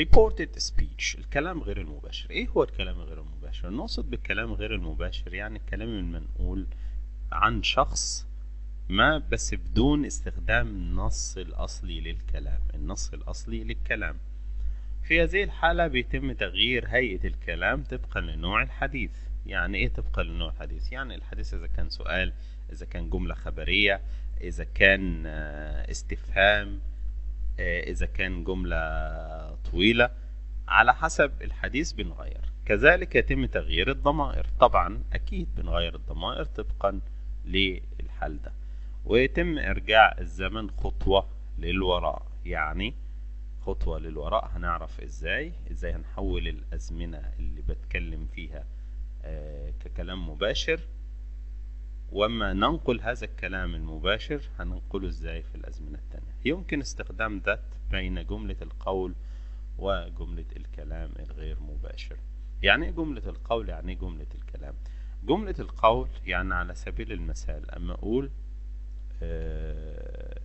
reported speech. الكلام غير المباشر. إيه هو الكلام غير المباشر؟ نقصد بالكلام غير المباشر يعني الكلام المنقول عن شخص ما بس بدون استخدام النص الأصلي للكلام. النص الأصلي للكلام. في هذه الحالة بيتم تغيير هيئة الكلام طبقا لنوع الحديث. يعني إيه طبقا لنوع الحديث؟ يعني الحديث إذا كان سؤال إذا كان جملة خبرية إذا كان آه، استفهام آه، إذا كان جملة طويلة على حسب الحديث بنغير. كذلك يتم تغيير الضمائر. طبعا أكيد بنغير الضمائر طبقا للحال ده. ويتم إرجاع الزمن خطوة للوراء. يعني خطوة للوراء هنعرف إزاي؟ إزاي هنحول الأزمنة اللي بتكلم فيها آه، ككلام مباشر وأما ننقل هذا الكلام المباشر هننقله إزاي في الأزمنة التانية؟ يمكن استخدام ذات بين جملة القول وجملة الكلام الغير مباشر. يعني إيه جملة القول؟ يعني إيه جملة الكلام؟ جملة القول يعني على سبيل المثال أما أقول آه،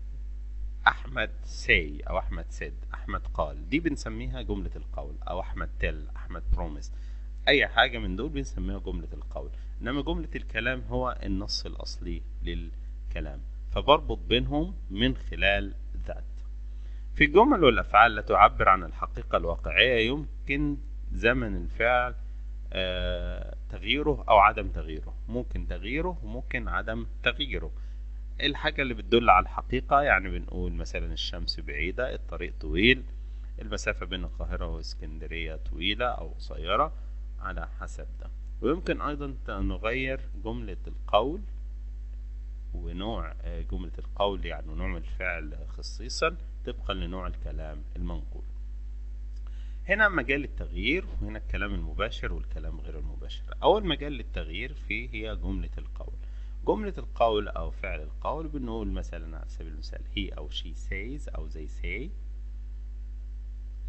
أحمد say أو أحمد said أحمد قال دي بنسميها جملة القول أو أحمد tell أحمد promise. أي حاجة من دول بنسميها جملة القول. إنما جملة الكلام هو النص الأصلي للكلام فبربط بينهم من خلال ذات. في الجمل والأفعال التي تعبر عن الحقيقة الواقعية يمكن زمن الفعل آه، تغييره أو عدم تغييره. ممكن تغييره وممكن عدم تغييره. الحاجة اللي بتدل على الحقيقة يعني بنقول مثلا الشمس بعيدة الطريق طويل المسافة بين القاهرة واسكندرية طويلة أو قصيرة على حسب ده. ويمكن أيضا نغير جملة القول ونوع آه، جملة القول يعني ونوع الفعل خصيصا طبقا لنوع الكلام المنقول. هنا مجال التغيير وهنا الكلام المباشر والكلام غير المباشر. أول مجال للتغيير فيه هي جملة القول. جملة القول أو فعل القول بنقول مثلا على سبيل المثال he أو she says أو they say.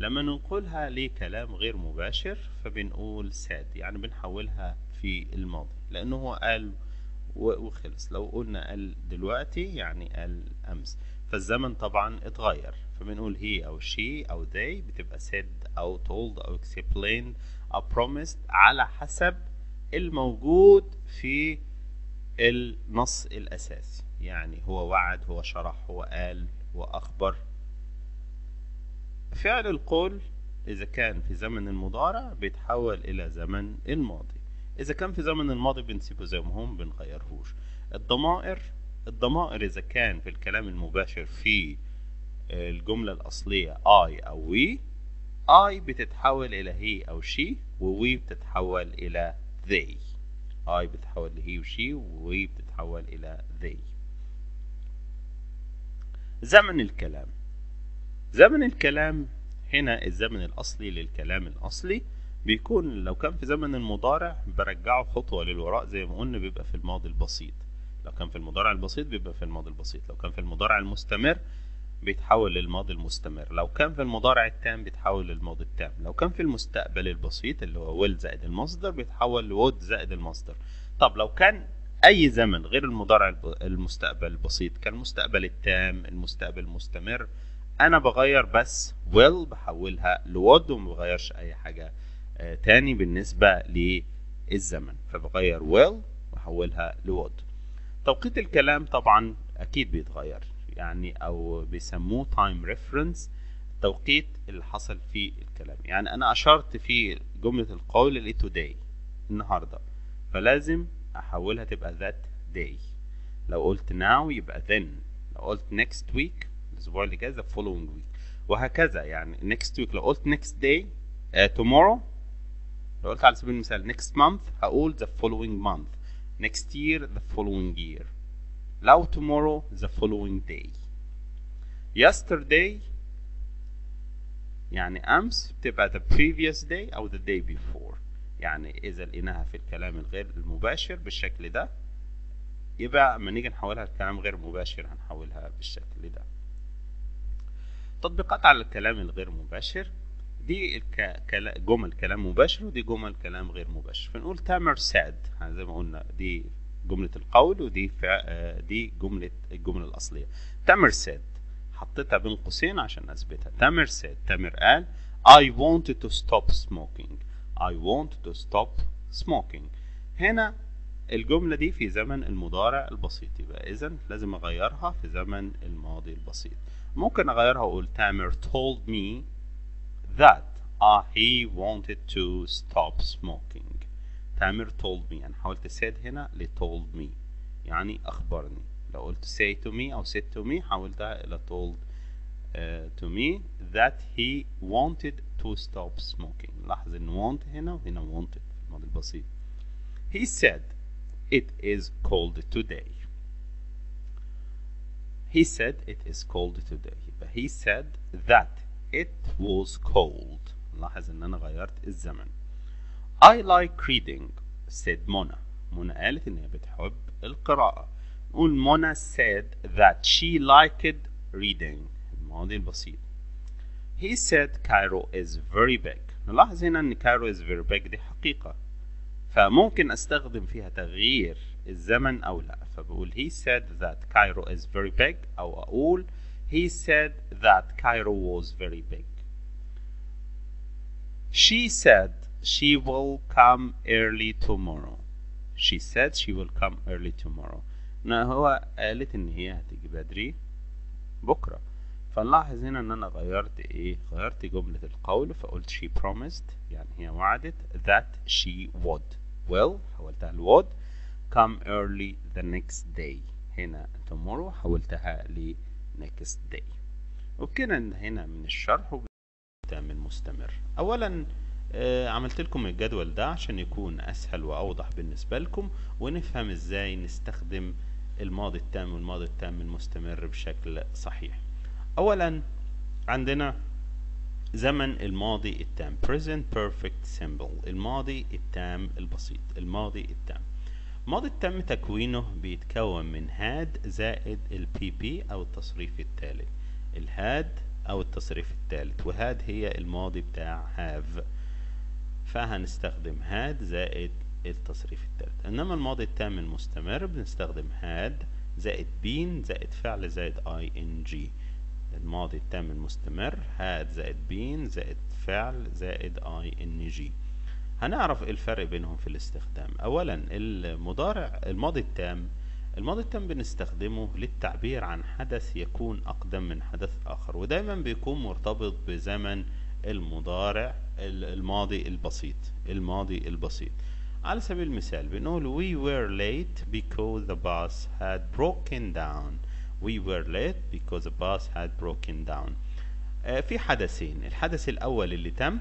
لما ننقلها لكلام غير مباشر فبنقول said يعني بنحولها في الماضي لأنه هو قال وخلص. لو قلنا قال دلوقتي يعني قال أمس. فالزمن طبعا اتغير. فبنقول he أو she أو they بتبقى said أو told أو explained أو promised على حسب الموجود في النص الأساسي يعني هو وعد هو شرح هو قال هو أخبر. فعل القول إذا كان في زمن المضارع بيتحول إلى زمن الماضي. إذا كان في زمن الماضي بنسيبه زي ما هم بنغيرهوش. الضمائر الضمائر إذا كان في الكلام المباشر في الجملة الأصلية I أو we I بتتحول إلى he أو she و we بتتحول إلى they. I بتتحول لهي وشي و we بتتحول إلى they. زمن الكلام. زمن الكلام هنا الزمن الأصلي للكلام الأصلي. بيكون لو كان في زمن المضارع برجعه خطوة للوراء زي ما قلنا بيبقى في الماضي البسيط. لو كان في المضارع البسيط بيبقى في الماضي البسيط. لو كان في المضارع المستمر بيتحول للماضي المستمر. لو كان في المضارع التام بيتحول للماضي التام. لو كان في المستقبل البسيط اللي هو will زائد المصدر بيتحول لwould زائد المصدر. طب لو كان أي زمن غير المضارع المستقبل البسيط كالمستقبل التام المستقبل المستمر أنا بغير بس will بحولها ل would وما بغيرش أي حاجة آه، تاني بالنسبة للزمن. فبغير will وأحولها ل would. توقيت الكلام طبعا أكيد بيتغير يعني أو بيسموه time reference التوقيت اللي حصل فيه الكلام. يعني أنا أشرت في جملة القول ل today النهاردة. فلازم أحولها تبقى that day. لو قلت now يبقى then. لو قلت next week الأسبوع اللي جاي the following week. وهكذا يعني next week لو قلت day uh, tomorrow لو قلت على سبيل المثال next month هقول the following month. Next year the following year. لو tomorrow the following day. Yesterday يعني أمس بتبقى the previous day أو the day before. يعني إذا لقيناها في الكلام الغير المباشر بالشكل ده يبقى اما نيجي نحولها لكلام غير مباشر هنحولها بالشكل ده. تطبيقات على الكلام الغير مباشر. دي جمل كلام مباشر ودي جمل كلام غير مباشر. فنقول تامر ساد زي ما قلنا دي جملة القول ودي. آه، دي جملة الجملة الأصلية. تامر ساد حطيتها بين قوسين عشان أثبتها. تامر ساد تامر قال I wanted to stop smoking. I want to stop smoking. هنا الجملة دي في زمن المضارع البسيط. يبقى إذا لازم أغيرها في زمن الماضي البسيط. ممكن أغيرها وأقول تامر told me that uh, he wanted to stop smoking تامر told me أنا حاولت said هنا ل told me يعني أخبرني لو قلت say to me أو said to me حولتها إلى told uh, to me that he wanted to stop smoking لاحظ إن want هنا وهنا wanted في الماضي البسيط he said it is cold today he said it is cold today يبقى he said that it was cold لاحظ ان انا غيرت الزمن I like reading said منى منى قالت ان هي بتحب القراءة نقول منى said that she liked reading الماضي البسيط he said Cairo is very big نلاحظ هنا ان Cairo is very big دي حقيقة فممكن استخدم فيها تغيير الزمن او لا فبقول he said that Cairo is very big او اقول he said that Cairo was very big she said she will come early tomorrow she said she will come early tomorrow إن هو قالت ان هي هتيجي بدري بكرة فنلاحظ هنا ان انا غيرت ايه غيرت جملة القول فقلت she promised يعني هي وعدت that she would will حولتها ل would come early the next day. هنا tomorrow حولتها ل next day. وبكده انتهينا من الشرح وبالتام المستمر اولا آه، عملت لكم الجدول ده عشان يكون أسهل وأوضح بالنسبة لكم ونفهم إزاي نستخدم الماضي التام والماضي التام المستمر بشكل صحيح. اولا عندنا زمن الماضي التام. Present perfect simple الماضي التام البسيط. الماضي التام. الماضي التام تكوينه بيتكون من had زائد ال PP أو التصريف الثالث ال had أو التصريف الثالث و had هي الماضي بتاع have. فهنستخدم had زائد التصريف الثالث إنما الماضي التام المستمر بنستخدم had زائد been زائد فعل زائد ing الماضي التام المستمر had زائد been زائد فعل زائد ing هنعرف إيه الفرق بينهم في الاستخدام. اولا المضارع الماضي التام. الماضي التام بنستخدمه للتعبير عن حدث يكون أقدم من حدث آخر ودايما بيكون مرتبط بزمن المضارع الماضي البسيط الماضي البسيط. على سبيل المثال بنقول we were late because the bus had broken down. We were late because the bus had broken down. آه، في حدثين. الحدث الأول اللي تم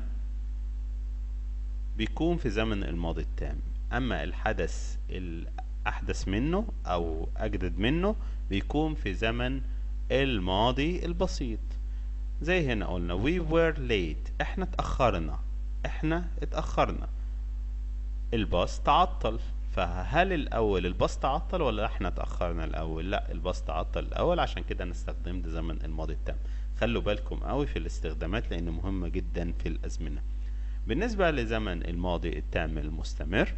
بيكون في زمن الماضي التام. أما الحدث الأحدث منه أو أجدد منه بيكون في زمن الماضي البسيط. زي هنا قلنا we were late. إحنا اتأخرنا. إحنا اتأخرنا. الباص تعطل. فهل الأول الباص تعطل ولا إحنا اتأخرنا الأول؟ لا الباص تعطل الأول. عشان كده أنا استخدمت زمن الماضي التام. خلوا بالكم قوي في الاستخدامات لأن مهمة جدا في الأزمنة. بالنسبة لزمن الماضي التام المستمر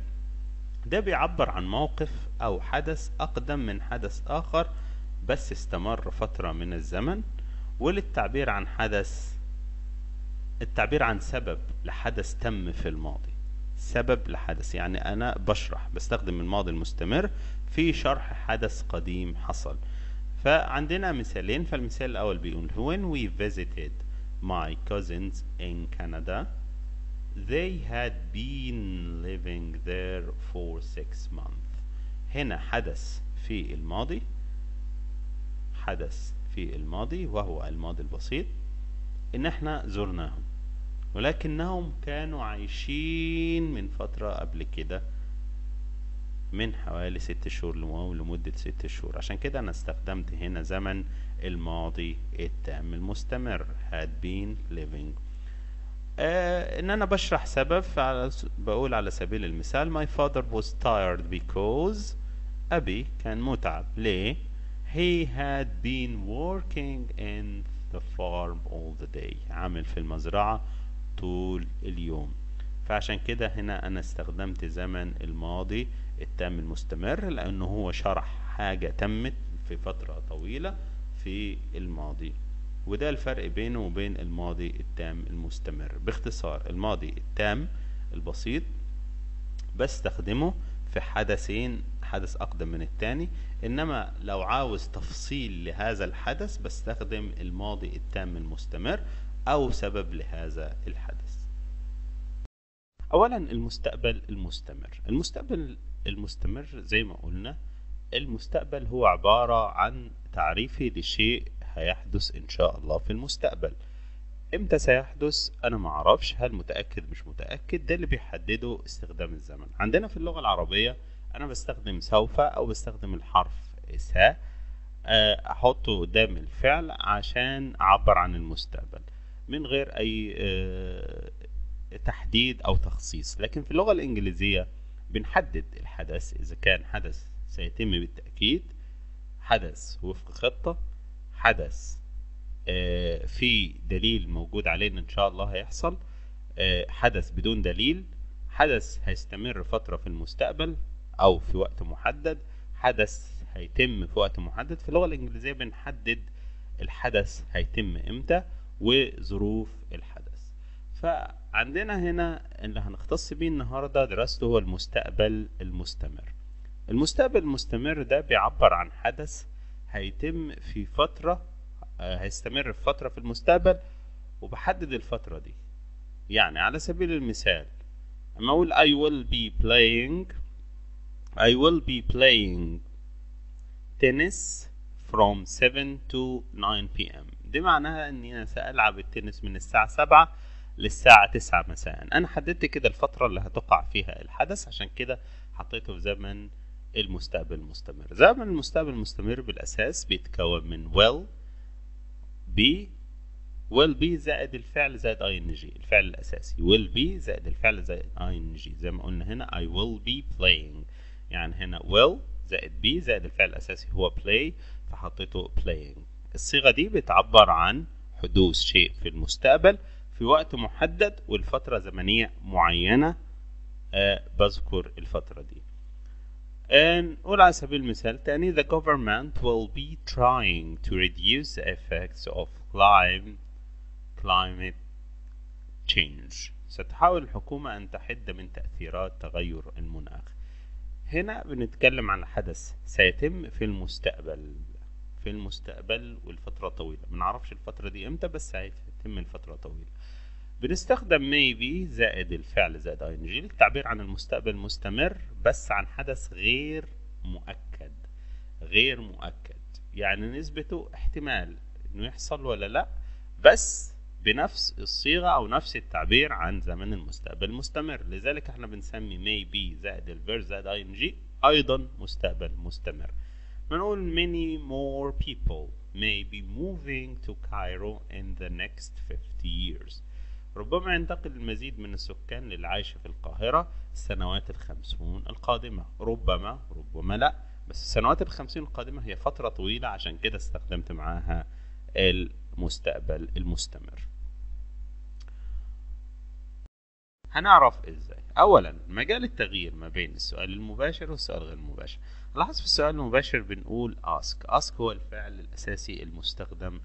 ده بيعبر عن موقف أو حدث أقدم من حدث آخر بس استمر فترة من الزمن وللتعبير عن حدث التعبير عن سبب لحدث تم في الماضي. سبب لحدث يعني أنا بشرح بستخدم الماضي المستمر في شرح حدث قديم حصل. فعندنا مثالين فالمثال الأول بيقول when we visited my cousins in Canada they had been living there for six months. هنا حدث في الماضي حدث في الماضي وهو الماضي البسيط. إن إحنا زرناهم ولكنهم كانوا عايشين من فترة قبل كده من حوالي ست شهور لمدة ست شهور. عشان كده أنا استخدمت هنا زمن الماضي التام المستمر. Had been living آه إن أنا بشرح سبب فعلى بقول على سبيل المثال my father was tired because أبي كان متعب. ليه؟ He had been working in the farm all the day عامل في المزرعة طول اليوم. فعشان كده هنا أنا استخدمت زمن الماضي التام المستمر لأنه هو شرح حاجة تمت في فترة طويلة في الماضي. وده الفرق بينه وبين الماضي التام المستمر. باختصار الماضي التام البسيط بستخدمه في حدثين حدث أقدم من التاني إنما لو عاوز تفصيل لهذا الحدث بستخدم الماضي التام المستمر أو سبب لهذا الحدث. أولا المستقبل المستمر. المستقبل المستمر زي ما قلنا المستقبل هو عبارة عن تعريفي لشيء هيحدث إن شاء الله في المستقبل. إمتى سيحدث؟ أنا ما أعرفش. هل متأكد؟ مش متأكد. ده اللي بيحدده استخدام الزمن. عندنا في اللغة العربية أنا بستخدم سوف أو بستخدم الحرف سا أحطه قدام الفعل عشان أعبر عن المستقبل من غير أي تحديد أو تخصيص. لكن في اللغة الإنجليزية بنحدد الحدث. إذا كان حدث سيتم بالتأكيد حدث وفق خطة حدث في دليل موجود عليه إن شاء الله هيحصل حدث بدون دليل حدث هيستمر فترة في المستقبل أو في وقت محدد حدث هيتم في وقت محدد. في اللغة الإنجليزية بنحدد الحدث هيتم إمتى وظروف الحدث. فعندنا هنا اللي هنختص بيه النهاردة دراسته هو المستقبل المستمر. المستقبل المستمر ده بيعبر عن حدث هيتم في فترة هيستمر في فترة في المستقبل وبحدد الفترة دي يعني على سبيل المثال أما أقول I will be playing I will be playing tennis from 7 to 9 p.m. دي معناها إني أنا سألعب التنس من الساعة 7 للساعة 9 مساء أنا حددت كده الفترة اللي هتقع فيها الحدث عشان كده حطيته في زمن المستقبل المستمر زمن المستقبل المستمر بالأساس بيتكون من will be will be زائد الفعل زائد ing. الفعل الأساسي. will be زائد الفعل زائد ing. زي ما قلنا هنا I will be playing. يعني هنا will زائد be زائد الفعل الأساسي هو play فحطيته playing. الصيغة دي بتعبر عن حدوث شيء في المستقبل في وقت محدد والفترة زمنية معينة. آه بذكر الفترة دي. نقول على سبيل المثال تاني the government will be trying to reduce the effects of climate climate change. ستحاول الحكومة أن تحد من تأثيرات تغير المناخ. هنا بنتكلم عن حدث سيتم في المستقبل في المستقبل والفترة طويلة. منعرفش الفترة دي إمتى بس هيتم الفترة طويلة. بنستخدم maybe زائد الفعل زائد ing للتعبير عن المستقبل مستمر بس عن حدث غير مؤكد. غير مؤكد. يعني نسبته احتمال إنه يحصل ولا لا بس بنفس الصيغة أو نفس التعبير عن زمن المستقبل المستمر لذلك إحنا بنسمي maybe زائد الفيرب زائد ing أيضا مستقبل مستمر. بنقول many more people may be moving to Cairo in the next 50 years. ربما ينتقل المزيد من السكان للعيش في القاهرة السنوات الخمسون القادمة. ربما ربما لا بس السنوات الخمسين القادمة هي فترة طويلة عشان كده استخدمت معاها المستقبل المستمر. هنعرف إزاي؟ اولا مجال التغيير ما بين السؤال المباشر والسؤال غير المباشر لاحظ في السؤال المباشر بنقول ask. ask هو الفعل الأساسي المستخدم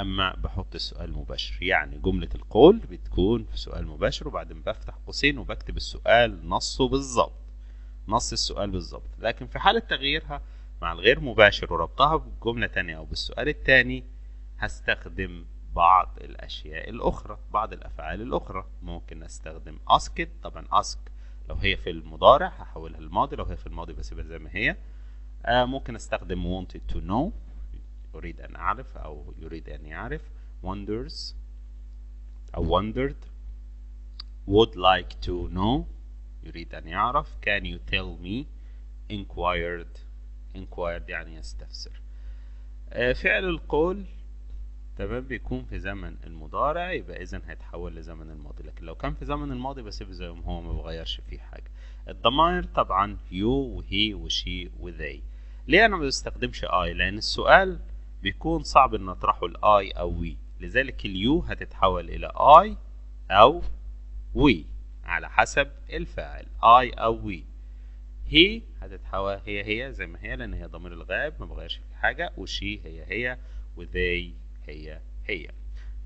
أما بحط السؤال مباشر يعني جملة القول بتكون في سؤال مباشر وبعدين بفتح قوسين وبكتب السؤال نصه بالظبط نص السؤال بالظبط لكن في حالة تغييرها مع الغير مباشر وربطها بجملة تانية أو بالسؤال التاني هستخدم بعض الأشياء الأخرى بعض الأفعال الأخرى. ممكن أستخدم asked طبعا ask لو هي في المضارع هحولها للماضي لو هي في الماضي بسيبها زي ما هي. آه ممكن أستخدم wanted to know. أريد أن أعرف أو يريد أن يعرف wonders أو wondered would like to know يريد أن يعرف can you tell me inquired inquired يعني يستفسر. آه فعل القول تمام بيكون في زمن المضارع يبقى إذا هيتحول لزمن الماضي لكن لو كان في زمن الماضي بسيبه زي ما هو ما بغيرش فيه حاجة. الضمائر طبعا you و he و she و they ليه أنا ما بستخدمش I لأن السؤال بيكون صعب ان اطرحه ال I أو we. لذلك ال you هتتحول إلى I أو we على حسب الفاعل. I أو we. هي هتتحول هي هي زي ما هي لأن هي ضمير الغائب ما بغيرش في حاجة. وشي هي هي وذي هي هي.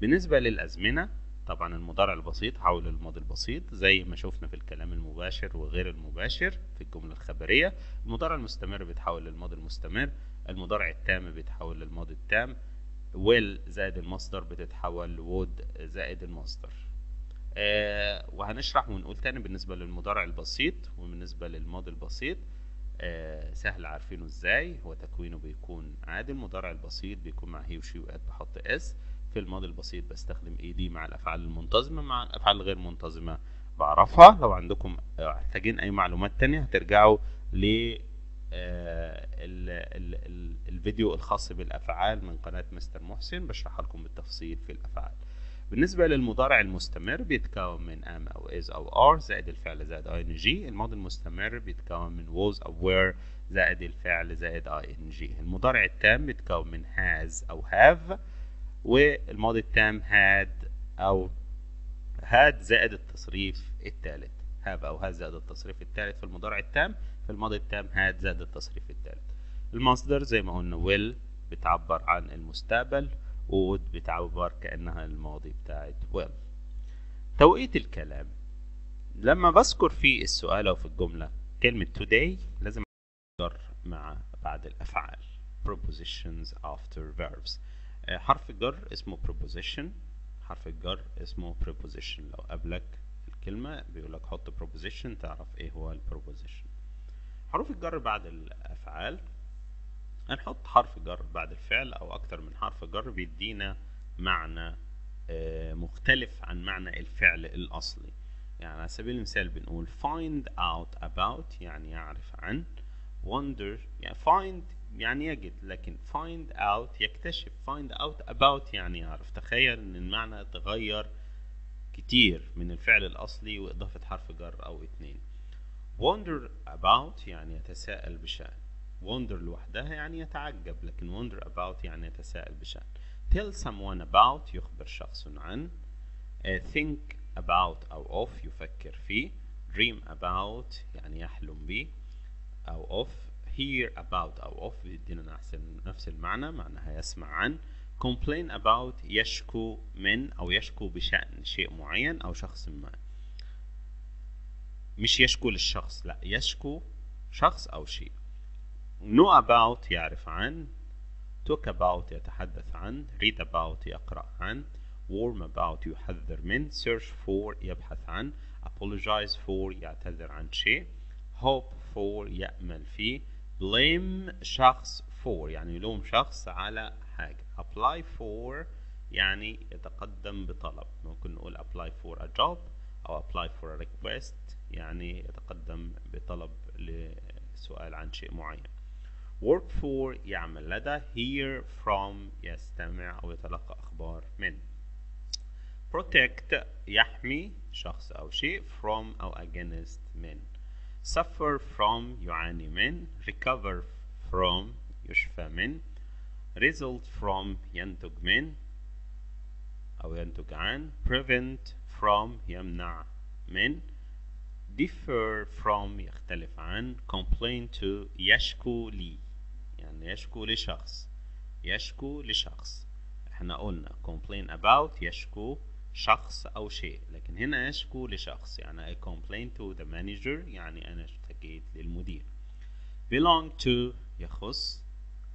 بالنسبة للأزمنة طبعا المضارع البسيط حول الماضي البسيط زي ما شفنا في الكلام المباشر وغير المباشر في الجملة الخبرية. المضارع المستمر بيتحول للماضي المستمر. المضارع التام بيتحول للماضي التام will زائد المصدر بتتحول لwould زائد المصدر. آه وهنشرح ونقول تاني بالنسبة للمضارع البسيط وبالنسبة للماضي البسيط. آه سهل عارفينه إزاي؟ هو تكوينه بيكون عادي المضارع البسيط بيكون مع he و she و it بحط s في الماضي البسيط بستخدم ed مع الأفعال المنتظمة مع الافعال الغير منتظمة بعرفها. لو عندكم محتاجين أي معلومات تانية هترجعوا ل الفيديو الخاص بالأفعال من قناة مستر محسن بشرح لكم بالتفصيل في الأفعال. بالنسبة للمضارع المستمر بيتكون من am أو is أو are زائد الفعل زائد ing الماضي المستمر بيتكون من was أو were زائد الفعل زائد ing المضارع التام بيتكون من has أو have والماضي التام had أو had زائد التصريف الثالث. have أو had زائد التصريف الثالث في المضارع التام في الماضي التام had زائد التصريف الثالث المصدر زي ما قلنا will بتعبر عن المستقبل would بتعبر كأنها الماضي بتاعت will. توقيت الكلام. لما بذكر في السؤال أو في الجملة كلمة today لازم أذكر مع بعد الأفعال. Prepositions after verbs. حرف الجر اسمه preposition حرف الجر اسمه preposition لو قابلك الكلمة بيقول لك حط preposition تعرف إيه هو البروبوزيشن حروف الجر بعد الأفعال هنحط حرف جر بعد الفعل أو أكتر من حرف جر بيدينا معنى مختلف عن معنى الفعل الأصلي. يعني على سبيل المثال بنقول find out about يعني يعرف عن wonder يعني find يعني يجد لكن find out يكتشف. find out about يعني يعرف تخيل إن المعنى تغير كتير من الفعل الأصلي وإضافة حرف جر أو اتنين. Wonder about يعني يتساءل بشأن. wonder لوحدها يعني يتعجب لكن wonder about يعني يتساءل بشأن. tell someone about يخبر شخص عن. uh, think about أو of يفكر فيه. dream about يعني يحلم به. أو of hear about أو of بيدينا نفس المعنى معناها يسمع عن. complain about يشكو من أو يشكو بشأن شيء معين أو شخص ما. مش يشكو للشخص لا يشكو شخص أو شيء. know about يعرف عن talk about يتحدث عن read about يقرأ عن warm about يحذر من search for يبحث عن apologize for يعتذر عن شيء hope for يأمل فيه blame شخص for يعني يلوم شخص على حاجة. apply for يعني يتقدم بطلب. ممكن نقول apply for a job أو apply for a request يعني يتقدم بطلب لسؤال عن شيء معين. Work for يعمل لدى hear from يستمع أو يتلقى أخبار من. Protect يحمي شخص أو شيء from أو against من. Suffer from يعاني من. Recover from يشفى من. Result from ينتج من أو ينتج عن. Prevent from يمنع من. Differ from يختلف عن complain to يشكو لي. يعني يشكو لشخص. يشكو لشخص. إحنا قلنا complain about يشكو شخص أو شيء. لكن هنا يشكو لشخص. يعني I complain to the manager يعني أنا اشتكيت للمدير. Belong to يخص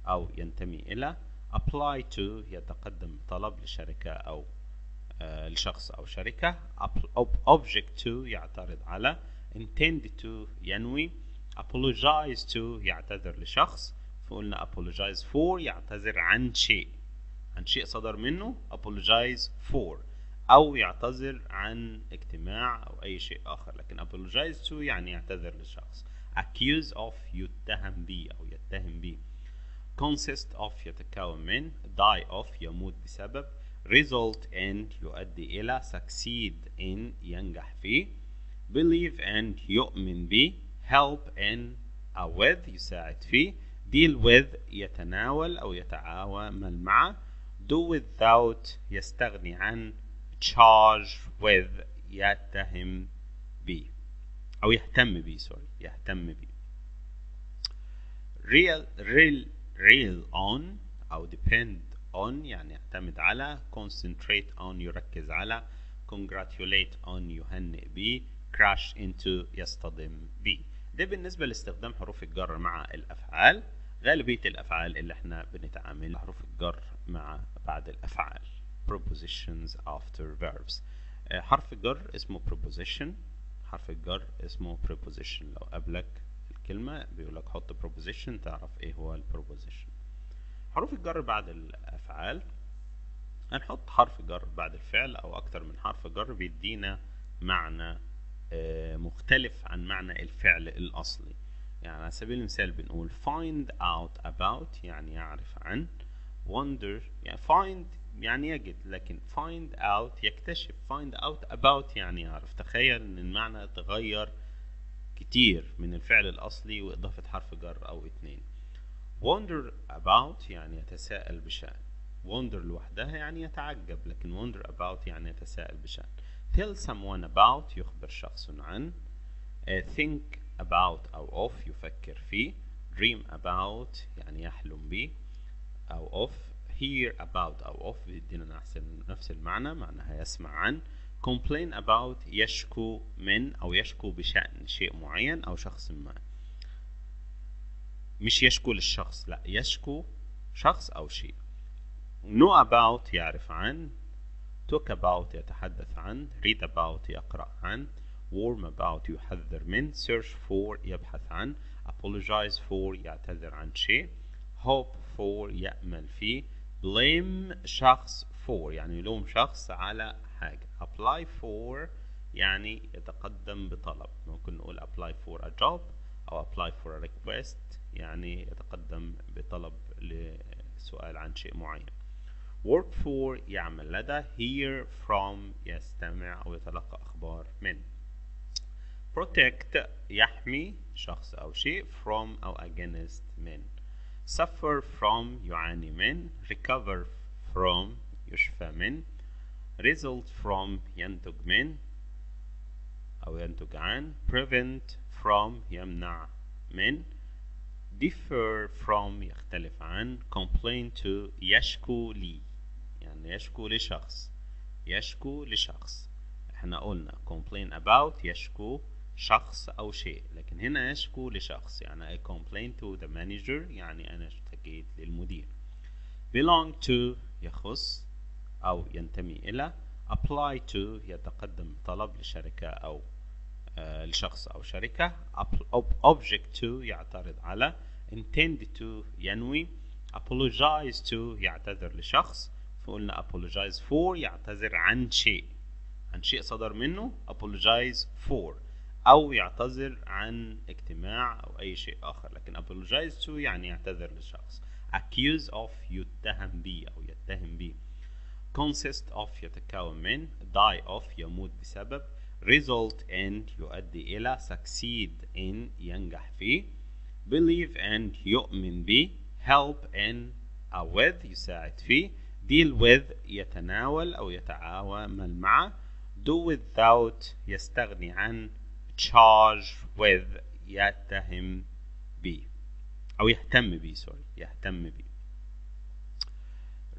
أو ينتمي إلى. Apply to يتقدم بطلب لشركة أو آه لشخص أو شركة. Object to يعترض على intend to ينوي apologize to يعتذر لشخص فقلنا apologize for يعتذر عن شيء. عن شيء صدر منه apologize for. أو يعتذر عن اجتماع أو أي شيء آخر. لكن apologize to يعني يعتذر للشخص accuse of يتهم به أو يتهم به. Consist of يتكون من die of يموت بسبب. Result in يؤدي إلى succeed in ينجح فيه believe in يؤمن به help in أو with يساعد فيه deal with يتناول أو يتعامل مع do without يستغني عن charge with يتهم به أو يهتم به سوري يهتم به real real real on أو depend on يعني يعتمد على concentrate on يركز على congratulate on يهنئ بيه crash into يصطدم بيه ده بالنسبة لاستخدام حروف الجر مع الأفعال. غالبية الأفعال اللي إحنا بنتعامل حروف الجر مع بعد الأفعال. Prepositions after verbs. آه، حرف الجر اسمه preposition. حرف الجر اسمه preposition. لو قابلك الكلمة بيقولك حط preposition تعرف إيه هو ال preposition حروف الجر بعد الأفعال. هنحط حرف جر بعد الفعل أو أكتر من حرف جر بيدينا معنى مختلف عن معنى الفعل الأصلي. يعني على سبيل المثال بنقول find out about يعني يعرف عن. wonder يعني find يعني يجد لكن find out يكتشف. find out about يعني يعرف تخيل إن المعنى تغير كتير من الفعل الأصلي وإضافة حرف جر أو اتنين. wonder about يعني يتساءل بشأن. wonder لوحدها يعني يتعجب لكن wonder about يعني يتساءل بشأن. Tell someone about يخبر شخص عن uh, think about أو of يفكر فيه dream about يعني يحلم به أو of hear about أو of بيدينا نفس نفس المعنى معناها يسمع عن complain about يشكو من أو يشكو بشأن شيء معين أو شخص ما. مش يشكو للشخص لا يشكو شخص أو شيء. know about يعرف عن talk about يتحدث عن read about يقرأ عن warm about يحذر من search for يبحث عن apologize for يعتذر عن شيء hope for يأمل فيه blame شخص for يعني يلوم شخص على حاجة. apply for يعني يتقدم بطلب. ممكن نقول apply for a job أو apply for a request يعني يتقدم بطلب لسؤال عن شيء معين. Work for يعمل لدى hear from يستمع أو يتلقى أخبار من protect يحمي شخص أو شيء from أو against من suffer from يعاني من recover from يشفى من result from ينتج من أو ينتج عن prevent from يمنع من differ from يختلف عن complain to يشكو لي يعني يشكو لشخص. يشكو لشخص. إحنا قلنا complain about يشكو شخص أو شيء لكن هنا يشكو لشخص. يعني I complain to the manager يعني أنا اشتكيت للمدير. Belong to يخص أو ينتمي إلى. Apply to يتقدم طلب لشركة أو آه لشخص أو شركة. Object to يعترض على. Intend to ينوي. Apologize to يعتذر لشخص. فقلنا apologize for يعتذر عن شيء. عن شيء صدر منه apologize for. أو يعتذر عن اجتماع أو أي شيء آخر. لكن apologize to يعني يعتذر للشخص. Accuse of يتهم به أو يتهم به. Consist of يتكون من die of يموت بسبب. Result in يؤدي إلى succeed in ينجح فيه believe in يؤمن به. Help in أو with يساعد فيه deal with يتناول أو يتعامل مع do without يستغني عن charge with يتهم به أو يهتم به سوري يهتم به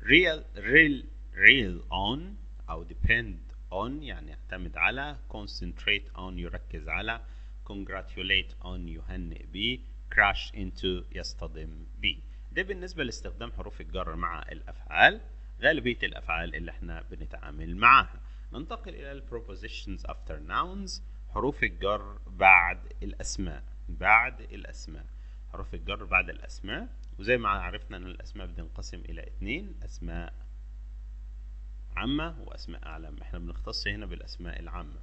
real real real on أو depend on يعني يعتمد على concentrate on يركز على congratulate on يهنئ به crash into يصطدم به ده بالنسبة لاستخدام حروف الجر مع الأفعال. غالبية الأفعال اللي إحنا بنتعامل معاها. ننتقل إلى ال prepositions after nouns حروف الجر بعد الأسماء بعد الأسماء. حروف الجر بعد الأسماء وزي ما عرفنا أن الأسماء بتنقسم إلى اتنين أسماء عامة وأسماء أعلم إحنا بنختص هنا بالأسماء العامة.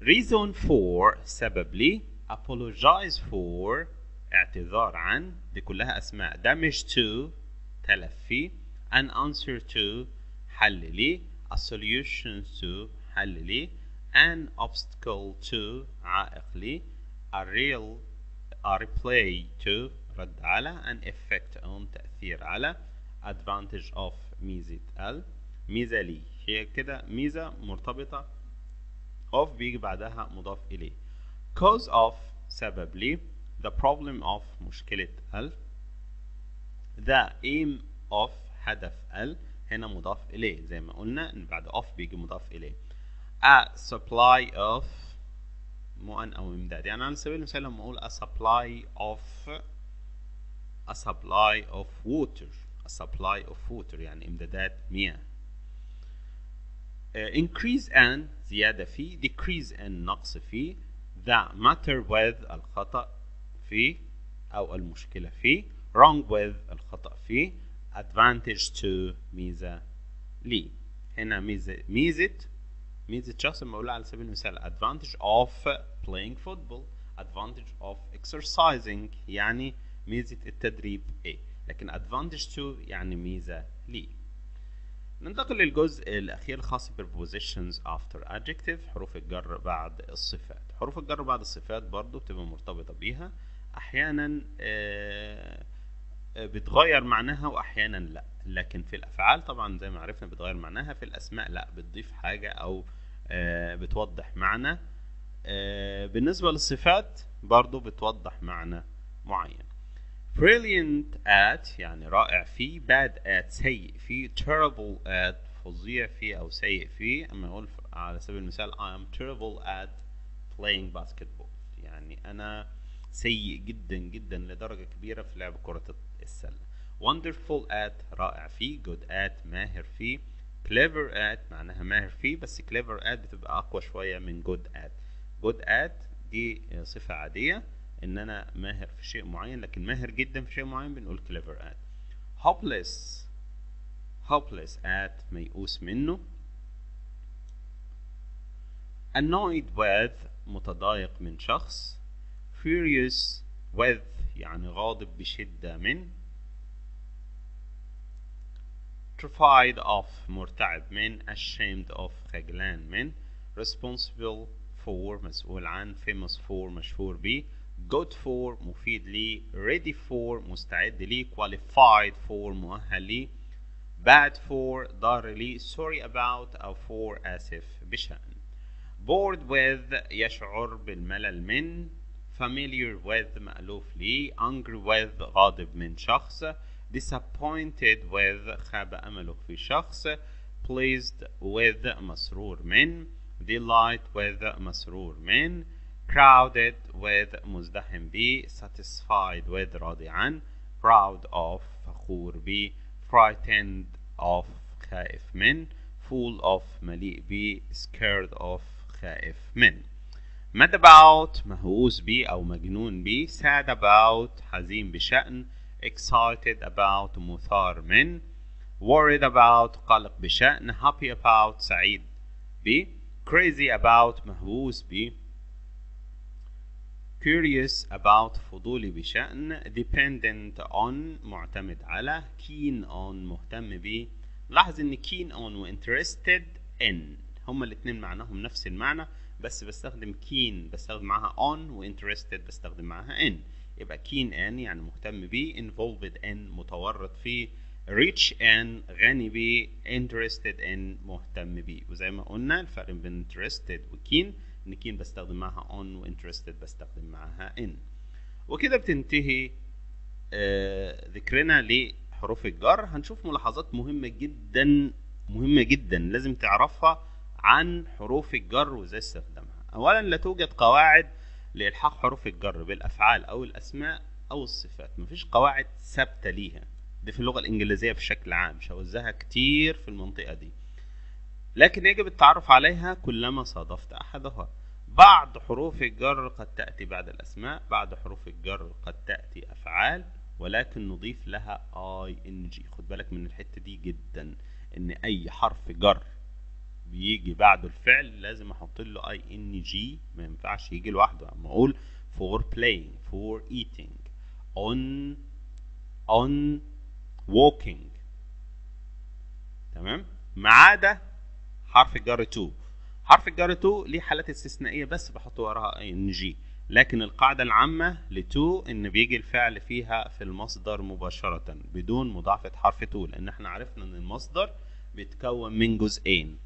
Reason for سبب لي apologize for اعتذار عن دي كلها أسماء. Damage to تلف an answer to حل لي a solution to حل لي an obstacle to عائق لي a real a replay to رد على an effect on تأثير على advantage of ميزة ال ميزة لي هي كده ميزة مرتبطة of بيجي بعدها مضاف إليه cause of سبب لي the problem of مشكلة ال the aim of حدث ال هنا مضاف إليه. زي ما قلنا إن بعد of بيجي مضاف إليه. A supply of مؤن أو امداد يعني على سبيل المثال لما أقول a supply of a supply of water. A supply of water يعني إمدادات مياه. Uh, increase and زيادة في decrease and نقص في. The matter with الخطأ في أو المشكلة في. Wrong with الخطأ في. Advantage to ميزة لي هنا ميزة ميزة ميزة شخص لما أقول على سبيل المثال advantage of playing football advantage of exercising يعني ميزة التدريب A. لكن advantage to يعني ميزة لي ننتقل للجزء الأخير الخاص prepositions after adjective حروف الجر بعد الصفات. حروف الجر بعد الصفات برضو بتبقى مرتبطة بيها. أحيانا آه، بتغير معناها وأحيانا لا. لكن في الأفعال طبعا زي ما عرفنا بتغير معناها في الأسماء لا بتضيف حاجة أو آه، بتوضح معنى. آه، بالنسبة للصفات برضو بتوضح معنى معين. Brilliant at يعني رائع فيه bad at سيء فيه terrible at فظيع فيه أو سيء فيه أما أقول ف- على سبيل المثال I am terrible at playing basketball. يعني أنا سيء جدا جدا لدرجة كبيرة في لعب كرة السلة. Wonderful at رائع فيه good at ماهر فيه clever at معناها ماهر فيه بس clever at بتبقى أقوى شوية من good at. Good at دي صفة عادية إن أنا ماهر في شيء معين لكن ماهر جدا في شيء معين بنقول clever at. Hopeless hopeless at ميؤوس منه. Annoyed with متضايق من شخص. Furious with يعني غاضب بشدة من. Terrified of مرتعب من ashamed of خجلان من responsible for مسؤول عن famous for مشهور به good for مفيد لي ready for مستعد لي qualified for مؤهل لي bad for ضار لي sorry about أو for آسف بشأن bored with يشعر بالملل من familiar with مألوف لي angry with غاضب من شخص disappointed with خاب أمله في شخص pleased with مسرور من delight with مسرور من crowded with مزدحم به satisfied with راضي عن proud of فخور به frightened of خائف من full of مليء به scared of خائف من mad about مهووس بيه أو مجنون بيه sad about حزين بشأن excited about مثار من worried about قلق بشأن happy about سعيد بيه crazy about مهووس بيه curious about فضولي بشأن dependent on معتمد على keen on مهتم بيه لاحظ ان keen on و interested in. هما الاتنين معناهم نفس المعنى بس بستخدم keen بستخدم معاها on و interested بستخدم معاها in. يبقى keen in يعني مهتم بيه involved in متورط فيه rich in غني بيه interested in مهتم بيه. وزي ما قلنا الفرق بين interested و keen إن keen بستخدم معاها on و interested بستخدم معاها in. وكده بتنتهي آه ذكرنا لحروف الجر. هنشوف ملاحظات مهمة جدا مهمة جدا لازم تعرفها عن حروف الجر وإزاي استخدامها اولا لا توجد قواعد لإلحاق حروف الجر بالأفعال أو الأسماء أو الصفات. مفيش قواعد ثابتة ليها. دي في اللغة الإنجليزية بشكل عام مش هوزها كتير في المنطقة دي. لكن يجب التعرف عليها كلما صادفت أحدها. بعض حروف الجر قد تأتي بعد الأسماء بعض حروف الجر قد تأتي أفعال ولكن نضيف لها ing خد بالك من الحتة دي جدا إن أي حرف جر بيجي بعده الفعل لازم أحط له ing ما ينفعش يجي لوحده. أما أقول for playing for eating on on walking. تمام؟ ما عدا حرف الجر to حرف الجر to ليه حالات استثنائية بس بحط وراها ing لكن القاعدة العامة ل to إن بيجي الفعل فيها في المصدر مباشرة بدون مضاعفة حرف to لأن إحنا عرفنا إن المصدر بيتكون من جزئين.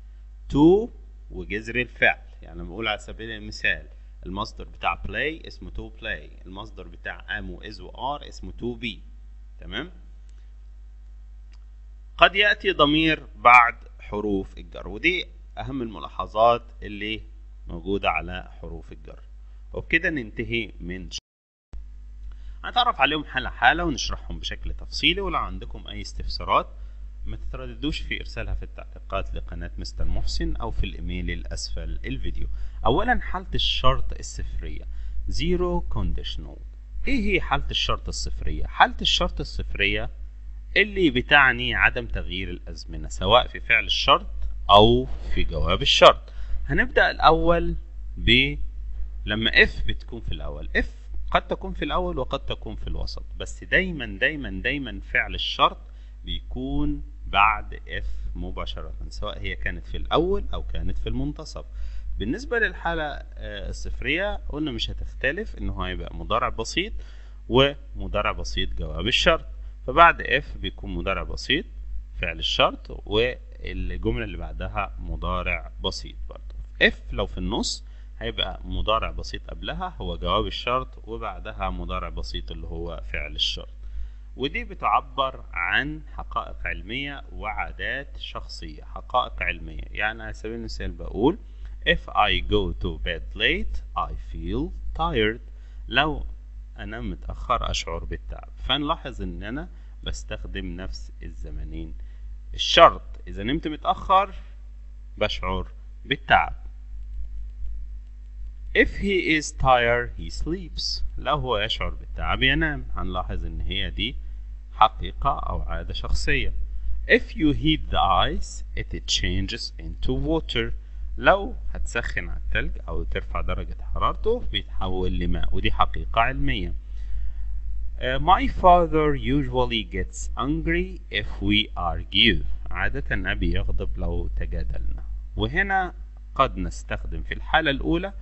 To وجذر الفعل. يعني لما أقول على سبيل المثال المصدر بتاع play اسمه to play المصدر بتاع am و is و are اسمه to be. تمام؟ قد يأتي ضمير بعد حروف الجر ودي أهم الملاحظات اللي موجودة على حروف الجر. وبكده ننتهي من هنتعرف عليهم حالة حالة ونشرحهم بشكل تفصيلي ولو عندكم أي استفسارات ما تترددوش في إرسالها في التعليقات لقناة مستر محسن أو في الإيميل الأسفل الفيديو. أولا حالة الشرط الصفرية. zero conditional. إيه هي حالة الشرط الصفرية؟ حالة الشرط الصفرية اللي بتعني عدم تغيير الأزمنة سواء في فعل الشرط أو في جواب الشرط. هنبدأ الأول ب لما if بتكون في الأول. if قد تكون في الأول وقد تكون في الوسط. بس دايما دايما دايما فعل الشرط بيكون بعد if مباشرة سواء هي كانت في الأول أو كانت في المنتصف. بالنسبة للحالة الصفرية قلنا مش هتختلف إن هو هيبقى مضارع بسيط ومضارع بسيط جواب الشرط. فبعد if بيكون مضارع بسيط فعل الشرط والجملة اللي بعدها مضارع بسيط برضه if لو في النص هيبقى مضارع بسيط قبلها هو جواب الشرط وبعدها مضارع بسيط اللي هو فعل الشرط. ودي بتعبر عن حقائق علمية وعادات شخصية. حقائق علمية. يعني على سبيل المثال بقول if I go to bed late I feel tired. لو أنا متأخر أشعر بالتعب. فنلاحظ إن أنا بستخدم نفس الزمنين الشرط إذا نمت متأخر بشعر بالتعب. If he is tired he sleeps. لو هو يشعر بالتعب ينام. هنلاحظ إن هي دي حقيقة أو عادة شخصية. If you heat the ice it changes into water. لو هتسخن على التلج أو ترفع درجة حرارته بيتحول لماء. ودي حقيقة علمية. Uh, my father usually gets angry if we argue. عادة أبي يغضب لو تجادلنا. وهنا قد نستخدم في الحالة الأولى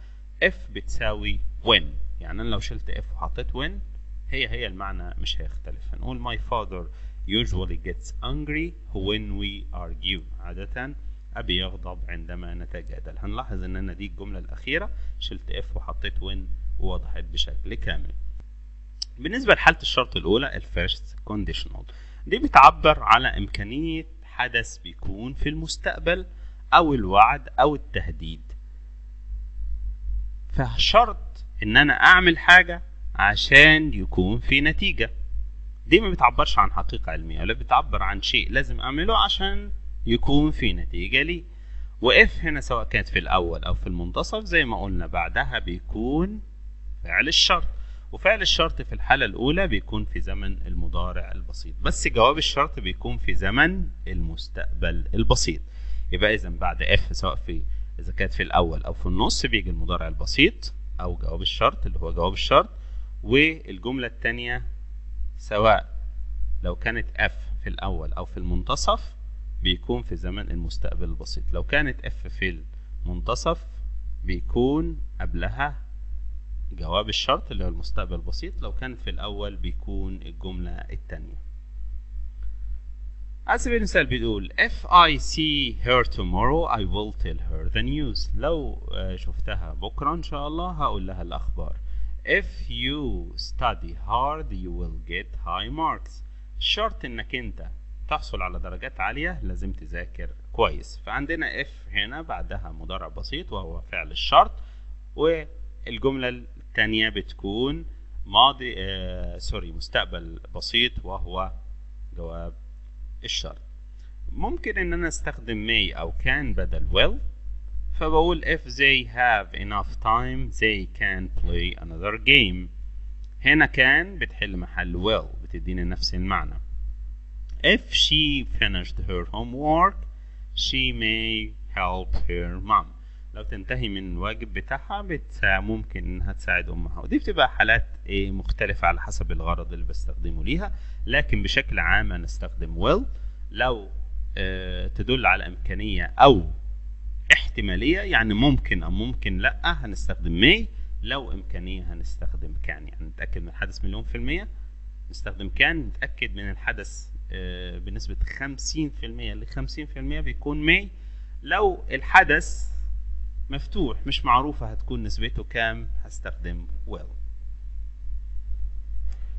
if بتساوي when. يعني أنا لو شلت if وحطيت when هي هي المعنى مش هيختلف. هنقول my father usually gets angry when we argue. عادة أبي يغضب عندما نتجادل. هنلاحظ إن أنا دي الجملة الأخيرة. شلت if وحطيت when ووضحت بشكل كامل. بالنسبة لحالة الشرط الأولى ال first conditional دي بتعبر على إمكانية حدث بيكون في المستقبل أو الوعد أو التهديد. فشرط إن أنا أعمل حاجة عشان يكون في نتيجة. دي ما بتعبرش عن حقيقة علمية ولا بتعبر عن شيء لازم أعمله عشان يكون في نتيجة لي. وإف هنا سواء كانت في الأول أو في المنتصف زي ما قلنا بعدها بيكون فعل الشرط. وفعل الشرط في الحالة الأولى بيكون في زمن المضارع البسيط. بس جواب الشرط بيكون في زمن المستقبل البسيط. يبقى إذا بعد if سواء في إذا كانت في الأول أو في النص بيجي المضارع البسيط أو جواب الشرط اللي هو جواب الشرط والجملة التانية سواء لو كانت if في الأول أو في المنتصف بيكون في زمن المستقبل البسيط. لو كانت if في المنتصف بيكون قبلها جواب الشرط اللي هو المستقبل البسيط. لو كانت في الأول بيكون الجملة التانية. سبيل المثال بيقول if I see her tomorrow I will tell her the news. لو شفتها بكرة إن شاء الله هقول لها الأخبار. If you study hard you will get high marks. الشرط إنك أنت تحصل على درجات عالية لازم تذاكر كويس. فعندنا if هنا بعدها مضارع بسيط وهو فعل الشرط. والجملة التانية بتكون ماضي آه سوري مستقبل بسيط وهو جواب الشرط ممكن ان أنا استخدم may أو can بدل will فبقول if they have enough time they can play another game هنا can بتحل محل will بتديني نفس المعنى if she finished her homework she may help her mom لو تنتهي من الواجب بتاعها بت... ممكن إنها تساعد أمها. ودي بتبقى حالات إيه مختلفة على حسب الغرض اللي بستخدمه ليها. لكن بشكل عام هنستخدم will. لو آه تدل على إمكانية أو احتمالية يعني ممكن أو ممكن لأ هنستخدم may. لو إمكانية هنستخدم can. يعني نتأكد من الحدث مليون في المية. نستخدم can. نتأكد من الحدث آه المية. لخمسين في المية بيكون may. لو الحدث مفتوح مش معروفة هتكون نسبته كام هستخدم will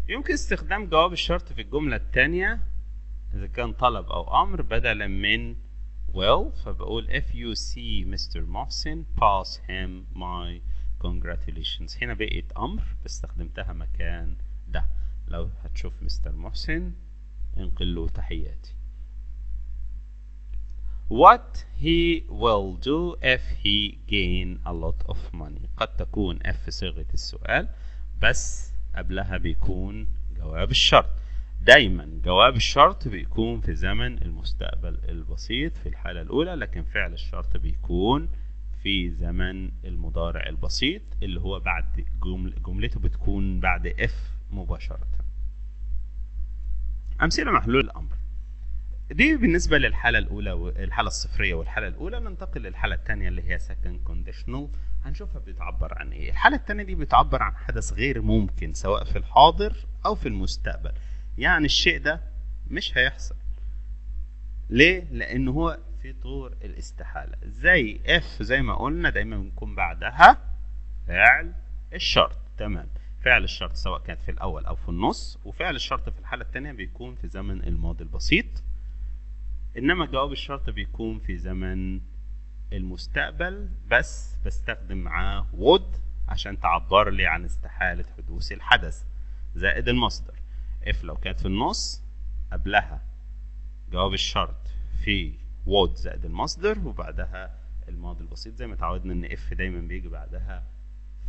يمكن استخدام جواب الشرط في الجملة التانية إذا كان طلب أو أمر بدلا من will فبقول if you see Mr. محسن pass him my congratulations. هنا بقيت أمر استخدمتها مكان ده. لو هتشوف مستر محسن انقل له تحياتي. What he will do if he gain a lot of money. قد تكون F صيغة السؤال بس قبلها بيكون جواب الشرط. دايما جواب الشرط بيكون في زمن المستقبل البسيط في الحالة الأولى لكن فعل الشرط بيكون في زمن المضارع البسيط اللي هو بعد جمل جملته بتكون بعد اف مباشرة. أمثلة محلول الأمر. دي بالنسبة للحالة الأولى والحالة الصفرية والحالة الأولى ننتقل للحالة الثانية اللي هي second conditional. هنشوفها بتعبر عن إيه. الحالة الثانية دي بتعبر عن حدث غير ممكن سواء في الحاضر أو في المستقبل. يعني الشيء ده مش هيحصل. ليه؟ لأن هو في طور الاستحالة. زي اف زي ما قلنا دايما بنكون بعدها فعل الشرط. تمام. فعل الشرط سواء كانت في الأول أو في النص وفعل الشرط في الحالة التانية بيكون في زمن الماضي البسيط. إنما جواب الشرط بيكون في زمن المستقبل بس بستخدم معاه would عشان تعبر لي عن استحالة حدوث الحدث زائد المصدر. if لو كانت في النص قبلها جواب الشرط في would زائد المصدر وبعدها الماضي البسيط زي ما اتعودنا إن if دايما بيجي بعدها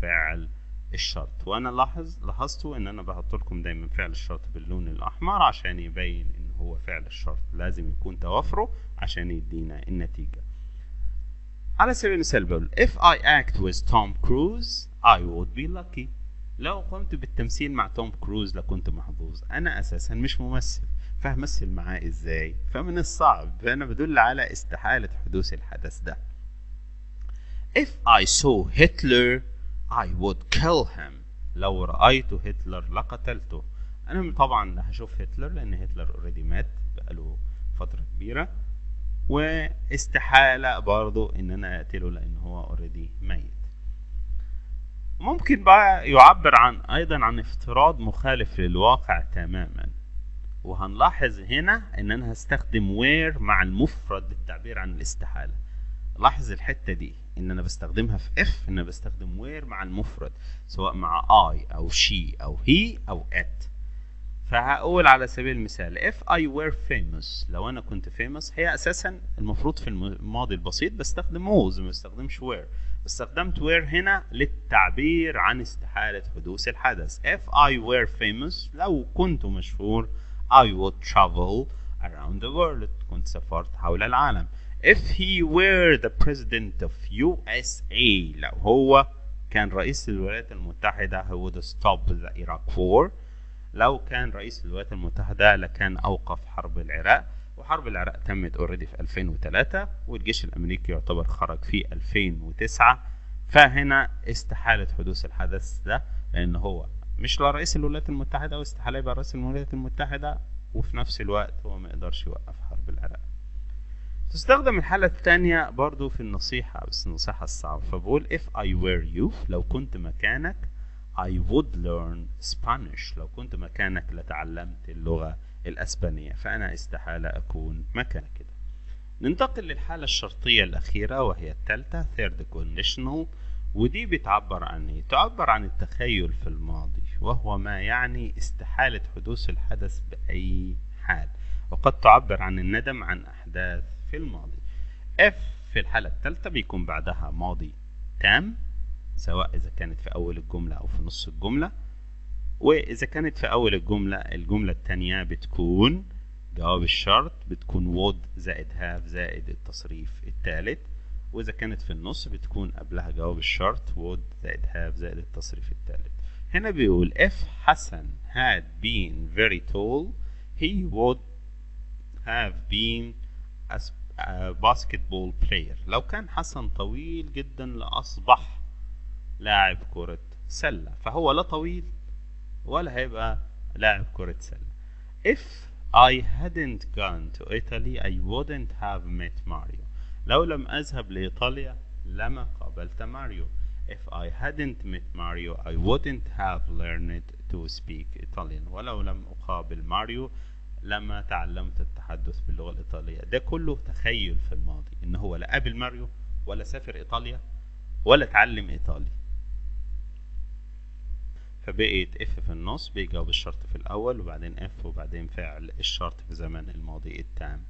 فعل الشرط. وأنا لاحظ لاحظتوا إن أنا بحط لكم دايما فعل الشرط باللون الأحمر عشان يبين إن هو فعل الشرط لازم يكون توافره عشان يدينا النتيجة. على سبيل المثال بقول if I act with Tom Cruise I would be lucky. لو قمت بالتمثيل مع توم كروز لكنت محظوظ. أنا أساسا مش ممثل. فهمثل معاه إزاي؟ فمن الصعب فأنا بدل على استحالة حدوث الحدث ده. If I saw Hitler I would kill him. لو رأيت هتلر لقتلته. أنا طبعا هشوف هتلر لأن هتلر already مات بقاله فترة كبيرة. واستحالة برضو إن أنا أقتله لأن هو already ميت. ممكن بقى يعبر عن أيضا عن افتراض مخالف للواقع تماما. وهنلاحظ هنا إن أنا هستخدم were مع المفرد للتعبير عن الاستحالة. لاحظ الحتة دي إن أنا بستخدمها في if إن أنا بستخدم were مع المفرد سواء مع I أو she أو he أو it فهقول على سبيل المثال if I were famous لو أنا كنت famous هي أساسا المفروض في الماضي البسيط بستخدم was ما بستخدمش were. استخدمت were هنا للتعبير عن استحالة حدوث الحدث. if I were famous لو كنت مشهور I would travel around the world كنت سافرت حول العالم. if he were the president of USA لو هو كان رئيس الولايات المتحدة he would stop the Iraq war. لو كان رئيس الولايات المتحدة لكان أوقف حرب العراق وحرب العراق تمت اوريدي في 2003 والجيش الأمريكي يعتبر خرج في 2009 فهنا استحالة حدوث الحدث ده لأن هو مش لا رئيس الولايات المتحدة واستحالة يبقى رئيس الولايات المتحدة وفي نفس الوقت هو ما يقدرش يوقف حرب العراق. تستخدم الحالة الثانية برضو في النصيحة بس النصيحة الصعبة فبقول if I were you لو كنت مكانك I would learn Spanish لو كنت مكانك لتعلمت اللغة الأسبانية. فأنا استحالة أكون مكانك. كده ننتقل للحالة الشرطية الأخيرة وهي الثالثة third conditional. ودي بتعبر عن إيه؟ تعبر عن التخيل في الماضي وهو ما يعني استحالة حدوث الحدث بأي حال. وقد تعبر عن الندم عن أحداث في الماضي. F في الحالة الثالثة بيكون بعدها ماضي تام. سواء إذا كانت في أول الجملة أو في نص الجملة وإذا كانت في أول الجملة الجملة التانية بتكون جواب الشرط بتكون would زائد have زائد التصريف الثالث وإذا كانت في النص بتكون قبلها جواب الشرط would زائد have زائد التصريف الثالث هنا بيقول if حسن had been very tall he would have been a basketball player. لو كان حسن طويل جدا لأصبح لاعب كرة سلة. فهو لا طويل ولا هيبقى لاعب كرة سلة. If I hadn't gone to Italy I wouldn't have met Mario. لو لم أذهب لإيطاليا لما قابلت ماريو. If I hadn't met Mario I wouldn't have learned to speak Italian. ولو لم أقابل ماريو لما تعلمت التحدث باللغة الإيطالية. ده كله تخيل في الماضي إن هو لا قابل ماريو ولا سافر إيطاليا ولا اتعلم إيطالي. فبقيت if في النص بيجي جواب الشرط في الأول وبعدين if وبعدين فعل الشرط في زمن الماضي التام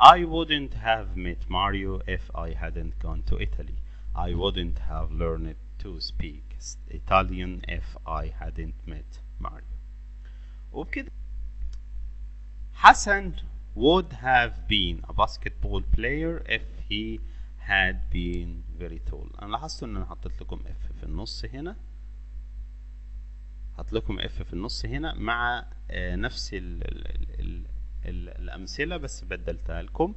I wouldn't have met Mario if I hadn't gone to Italy. I wouldn't have learned to speak Italian if I hadn't met Mario. وبكده Hassan would have been a basketball player if he had been very tall. أنا لاحظت إن أنا حطيت لكم اف في النص هنا حط لكم اف في النص هنا مع آه، نفس ال ال ال ال الأمثلة بس بدلتها لكم.